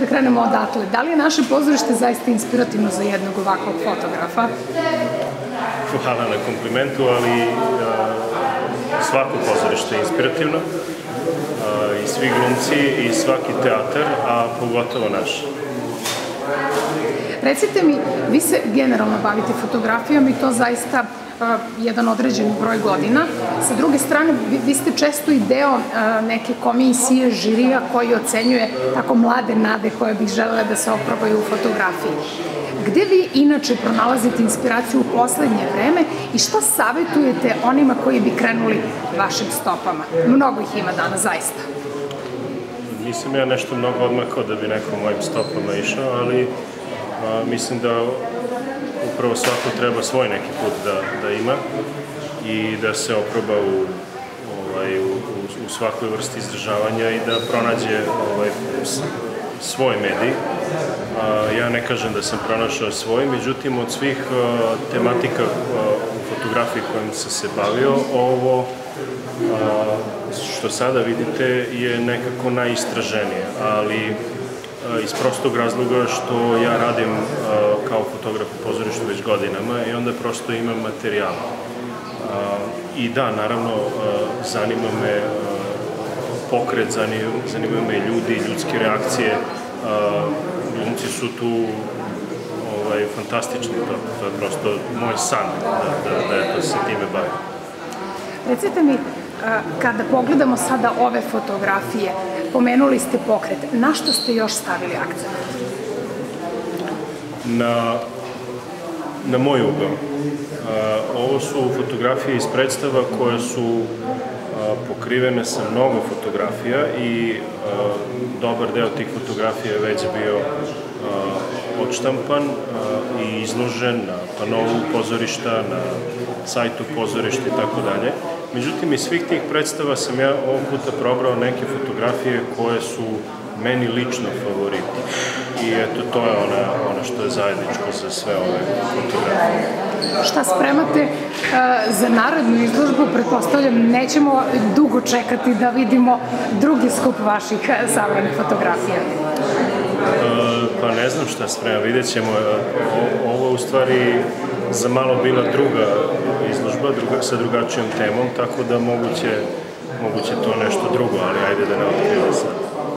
Da krenemo odatle. Da li je naše pozorište zaista inspirativno za jednog ovakvog fotografa? Hvala na komplimentu, ali a, svako pozorište je inspirativno. A, I svi glumci i svaki teatar, a pogotovo naš. Recite mi, vi se generalno bavite fotografijom i to zaista jedan određen broj godina. Sa druge strane, vi, vi ste često i deo neke komisije, žirija koji ocenjuje tako mlade nade koje bih želela da se oprobaju u fotografiji. Gde vi inače pronalazite inspiraciju u poslednje vreme i šta savetujete onima koji bi krenuli vašim stopama? Mnogo ih ima danas, zaista. Nisam ja nešto mnogo odmakao da bi neko mojim stopama išao, ali a, mislim da upravo svako treba svoj neki put da, da ima i da se oproba u, ovaj, u, u svakoj vrsti izdržavanja i da pronađe ovaj, svoj medij. A, ja ne kažem da sam pronašao svoj, međutim od svih a, tematika u fotografiji kojim sam se bavio, ovo što sada vidite je nekako najistraženije, ali iz prostog razloga što ja radim kao fotograf u pozorištu već godinama i onda prosto imam materijal. I da, naravno, zanima me pokret, zanima me ljudi, ljudske reakcije. Glumci su tu ovaj, fantastični, to, to je prosto moj san da, da, da, da se time bavim. Recite mi, kada pogledamo sada ove fotografije, pomenuli ste pokret, na što ste još stavili akcent? Na, na moj ugao. Ovo su fotografije iz predstava koje su pokrivene sa mnogo fotografija i dobar deo tih fotografija je već bio odštampan i izložen na panovu pozorišta, na sajtu pozorišta i tako dalje. Međutim, iz svih tih predstava sam ja ovog puta probrao neke fotografije koje su meni lično favoriti. I eto, to je ona, ona što je zajedničko za sve ove fotografije. Šta spremate uh, za narodnu izložbu? Pretpostavljam, nećemo dugo čekati da vidimo drugi skup vaših savremenih fotografija. Uh, pa ne znam šta spremam, vidjet ćemo. Ovo u stvari za malo bila druga izložba druga, sa drugačijom temom, tako da moguće, moguće to nešto drugo, ali ajde da ne otkrivam sad.